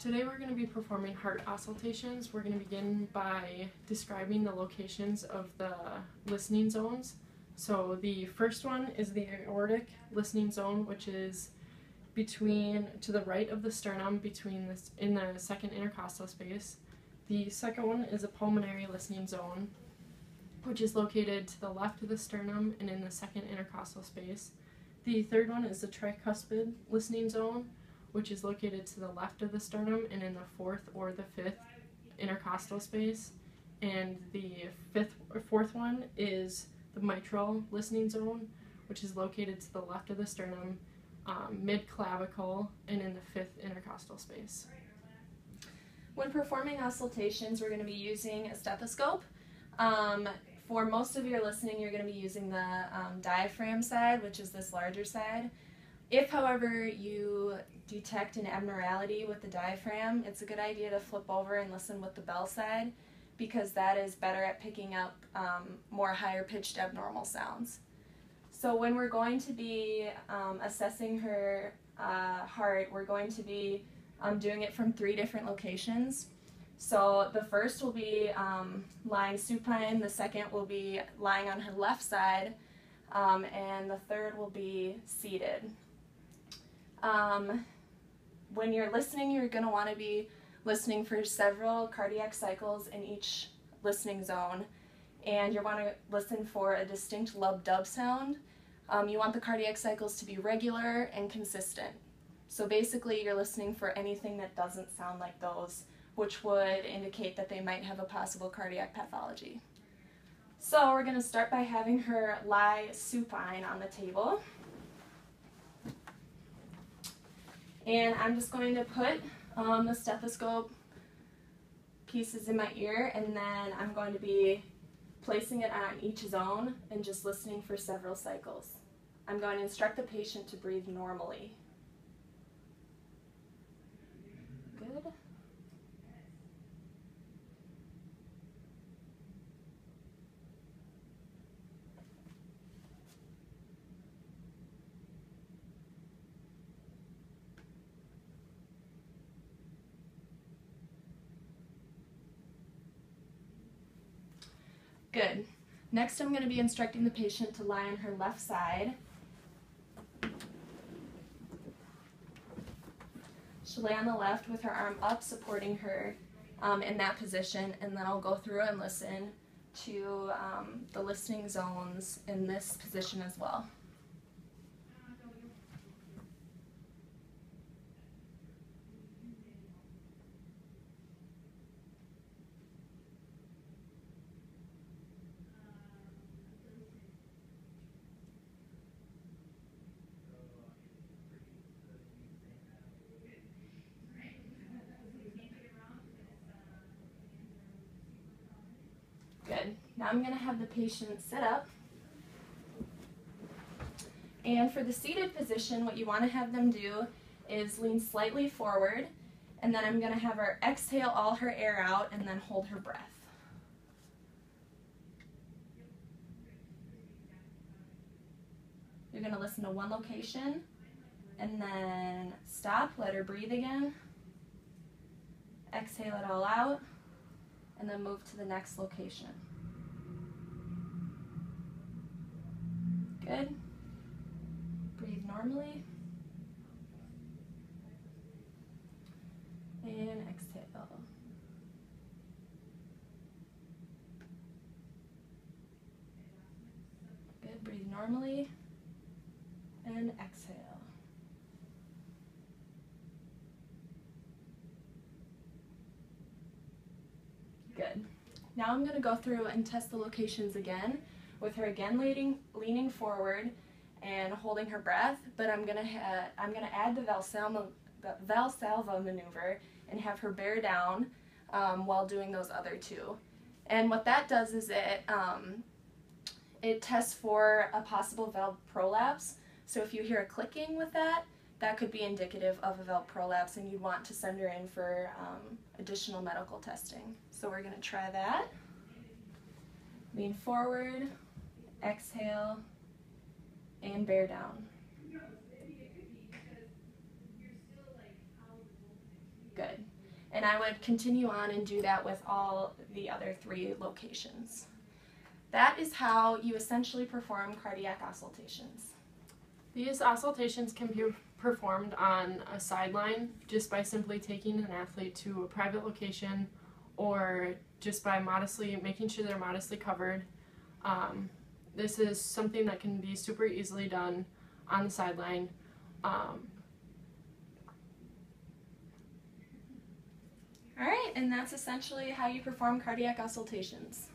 Today we're going to be performing heart auscultations. We're going to begin by describing the locations of the listening zones. So the first one is the aortic listening zone, which is between to the right of the sternum between this in the second intercostal space. The second one is a pulmonary listening zone, which is located to the left of the sternum and in the second intercostal space. The third one is the tricuspid listening zone, which is located to the left of the sternum and in the fourth or the fifth intercostal space. And the fifth or fourth one is the mitral listening zone, which is located to the left of the sternum, um, mid clavicle, and in the fifth intercostal space. When performing auscultations, we're going to be using a stethoscope. Um, for most of your listening, you're going to be using the um, diaphragm side, which is this larger side. If, however, you detect an abnormality with the diaphragm, it's a good idea to flip over and listen with the bell side because that is better at picking up um, more higher pitched abnormal sounds. So when we're going to be um, assessing her uh, heart, we're going to be um, doing it from three different locations. So the first will be um, lying supine, the second will be lying on her left side, um, and the third will be seated. Um, when you're listening, you're going to want to be listening for several cardiac cycles in each listening zone. And you want to listen for a distinct lub-dub sound. Um, you want the cardiac cycles to be regular and consistent. So basically you're listening for anything that doesn't sound like those, which would indicate that they might have a possible cardiac pathology. So we're going to start by having her lie supine on the table. And I'm just going to put um, the stethoscope pieces in my ear and then I'm going to be placing it on each zone and just listening for several cycles. I'm going to instruct the patient to breathe normally. Good. Good. Next, I'm going to be instructing the patient to lie on her left side. She'll lay on the left with her arm up, supporting her um, in that position, and then I'll go through and listen to um, the listening zones in this position as well. Good. Now I'm going to have the patient sit up. And for the seated position, what you want to have them do is lean slightly forward, and then I'm going to have her exhale all her air out and then hold her breath. You're going to listen to one location, and then stop, let her breathe again. Exhale it all out and then move to the next location. Good. Breathe normally. And exhale. Good. Breathe normally. And exhale. Good. Now I'm going to go through and test the locations again with her again leaning, leaning forward and holding her breath, but I'm going to I'm to add the Valsalva, Valsalva maneuver and have her bear down um, while doing those other two. And what that does is it um, it tests for a possible valve prolapse. So if you hear a clicking with that, that could be indicative of a valve prolapse and you'd want to send her in for um, additional medical testing. So we're to try that. Lean forward, exhale, and bear down. Good. and I would continue on and do that with all the other three locations. That is how you essentially perform cardiac auscultations. These auscultations can be performed on a sideline just by simply taking an athlete to a private location or just by modestly making sure they're modestly covered. Um, this is something that can be super easily done on the sideline. Um, All right, and that's essentially how you perform cardiac auscultations.